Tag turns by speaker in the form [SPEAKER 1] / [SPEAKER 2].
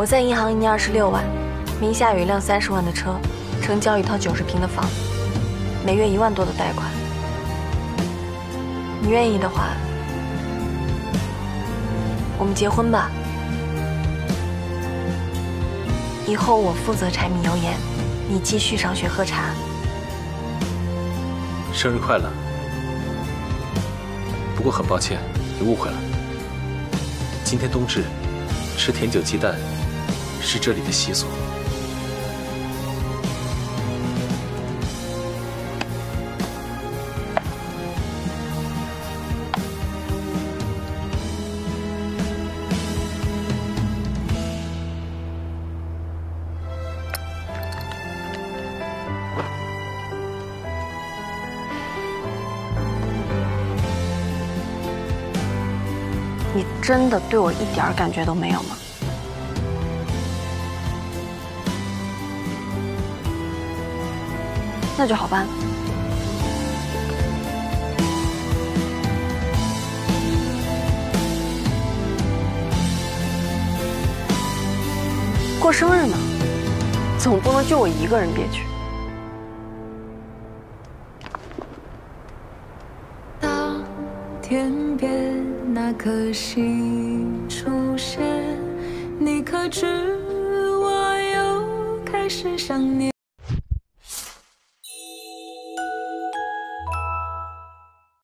[SPEAKER 1] 我在银行一年二十六万，名下有一辆三十万的车，成交一套九十平的房，每月一万多的贷款。你愿意的话，我们结婚吧。以后我负责柴米油盐，你继续上学喝茶。
[SPEAKER 2] 生日快乐！不过很抱歉，你误会了。今天冬至，吃甜酒鸡蛋是这里的习俗。
[SPEAKER 1] 你真的对我一点感觉都没有吗？那就好办。过生日呢，总不能就我一个人憋屈。
[SPEAKER 3] 当天边那颗星出现，你可知我又开始想念？